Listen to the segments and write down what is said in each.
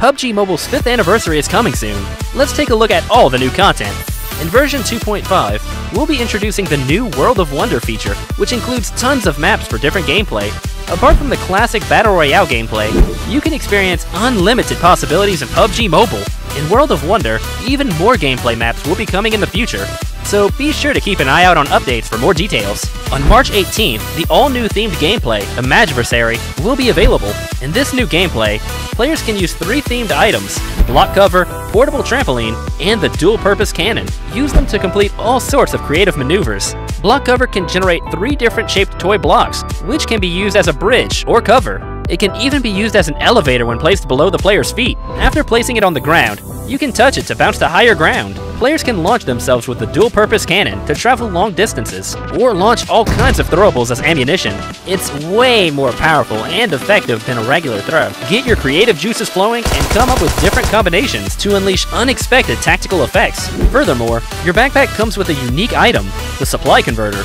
PUBG Mobile's 5th anniversary is coming soon. Let's take a look at all the new content. In version 2.5, we'll be introducing the new World of Wonder feature, which includes tons of maps for different gameplay. Apart from the classic Battle Royale gameplay, you can experience unlimited possibilities in PUBG Mobile. In World of Wonder, even more gameplay maps will be coming in the future, so be sure to keep an eye out on updates for more details. On March 18th, the all-new themed gameplay, Imagiversary, will be available. In this new gameplay, players can use three themed items, block cover, portable trampoline, and the dual-purpose cannon. Use them to complete all sorts of creative maneuvers. Block cover can generate three different shaped toy blocks, which can be used as a bridge or cover. It can even be used as an elevator when placed below the player's feet. After placing it on the ground, you can touch it to bounce to higher ground. Players can launch themselves with the dual-purpose cannon to travel long distances, or launch all kinds of throwables as ammunition. It's way more powerful and effective than a regular throw. Get your creative juices flowing and come up with different combinations to unleash unexpected tactical effects. Furthermore, your backpack comes with a unique item, the Supply Converter.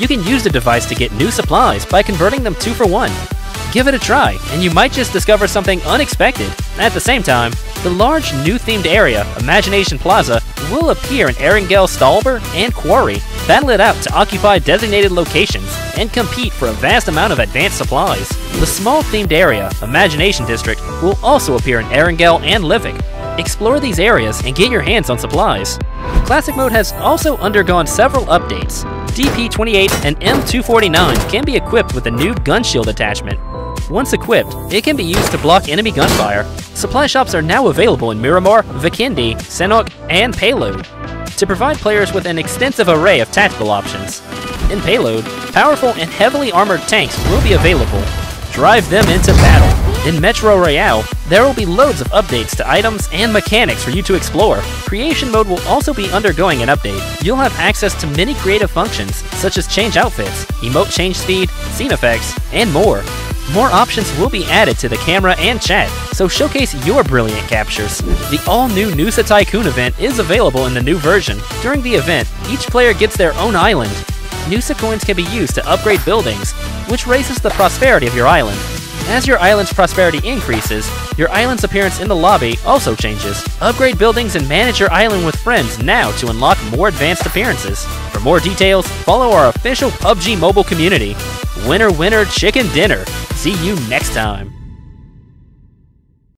You can use the device to get new supplies by converting them two for one. Give it a try, and you might just discover something unexpected. At the same time, the large new themed area, Imagination Plaza, will appear in Erangel Stalber and Quarry. Battle it out to occupy designated locations and compete for a vast amount of advanced supplies. The small themed area, Imagination District, will also appear in Erangel and Livik. Explore these areas and get your hands on supplies. Classic Mode has also undergone several updates. DP28 and M249 can be equipped with a new gun shield attachment, once equipped, it can be used to block enemy gunfire. Supply shops are now available in Miramar, Vikendi, Sanhok, and Payload to provide players with an extensive array of tactical options. In Payload, powerful and heavily armored tanks will be available. Drive them into battle. In Metro Royale, there will be loads of updates to items and mechanics for you to explore. Creation mode will also be undergoing an update. You'll have access to many creative functions, such as change outfits, emote change speed, scene effects, and more. More options will be added to the camera and chat, so showcase your brilliant captures. The all-new Nusa Tycoon event is available in the new version. During the event, each player gets their own island. Nusa coins can be used to upgrade buildings, which raises the prosperity of your island. As your island's prosperity increases, your island's appearance in the lobby also changes. Upgrade buildings and manage your island with friends now to unlock more advanced appearances. For more details, follow our official PUBG mobile community. Winner, winner, chicken dinner. See you next time.